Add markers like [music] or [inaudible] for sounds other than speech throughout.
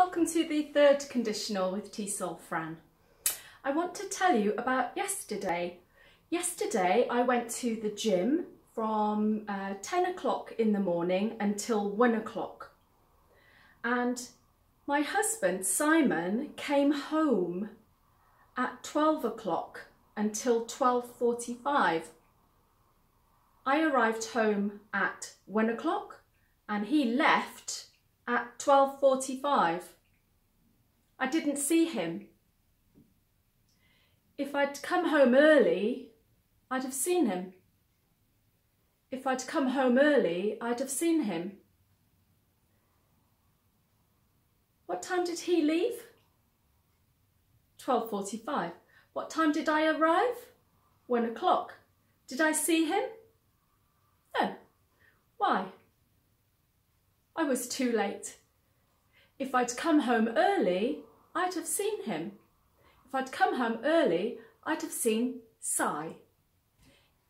Welcome to the third conditional with TESOL Fran. I want to tell you about yesterday. Yesterday I went to the gym from uh, 10 o'clock in the morning until 1 o'clock and my husband Simon came home at 12 o'clock until 12.45. I arrived home at 1 o'clock and he left at 12.45. I didn't see him. If I'd come home early, I'd have seen him. If I'd come home early, I'd have seen him. What time did he leave? 12.45. What time did I arrive? One o'clock. Did I see him? No. Why? I was too late. If I'd come home early, I'd have seen him. If I'd come home early, I'd have seen Si.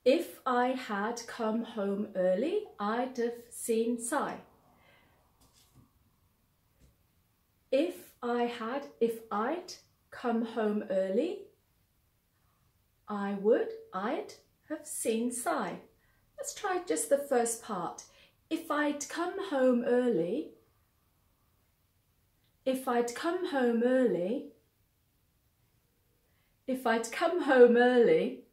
If I had come home early, I'd have seen Si. If I had, if I'd come home early, I would, I'd have seen Si. Let's try just the first part. If I'd come home early, if I'd come home early, if I'd come home early,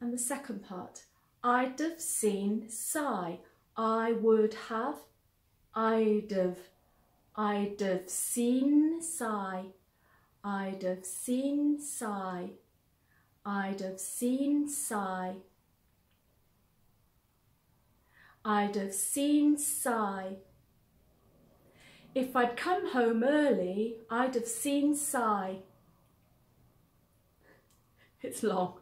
and the second part, I'd have seen Si. I would have, I'd have, I'd have seen Si. I'd have seen Si. I'd have seen Si. I'd have seen Si. If I'd come home early, I'd have seen Si. [laughs] It's long.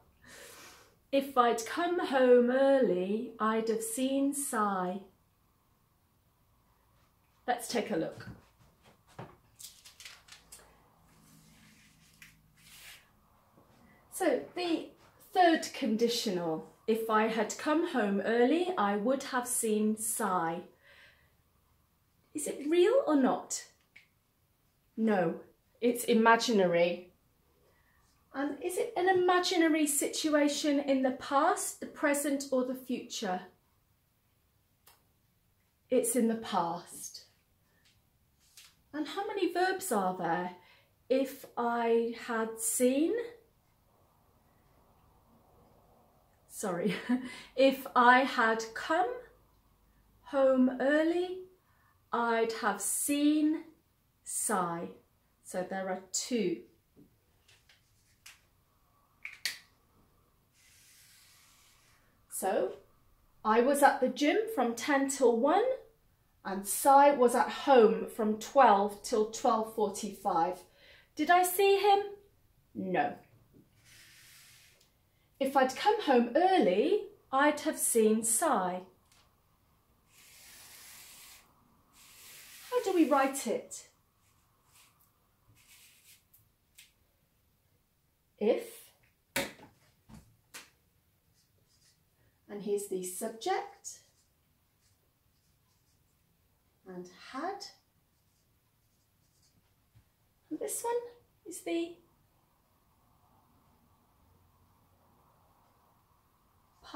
If I'd come home early, I'd have seen Si. Let's take a look. So the third conditional if I had come home early, I would have seen Si. Is it real or not? No, it's imaginary. And is it an imaginary situation in the past, the present or the future? It's in the past. And how many verbs are there? If I had seen, sorry, [laughs] if I had come home early, I'd have seen Si. So there are two. So I was at the gym from 10 till 1 and Si was at home from 12 till 12.45. Did I see him? No. If I'd come home early, I'd have seen Si. How do we write it? If, and here's the subject, and had, and this one is the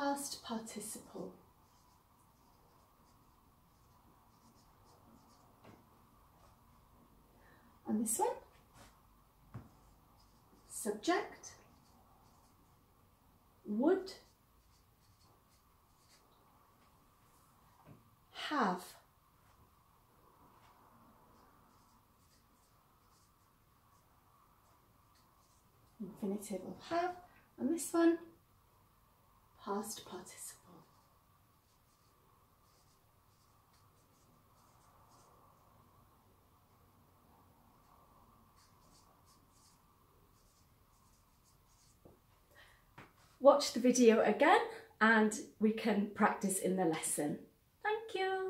past participle. And this one, subject, would, have. Infinitive of have, and this one, past participle. Watch the video again and we can practice in the lesson. Thank you.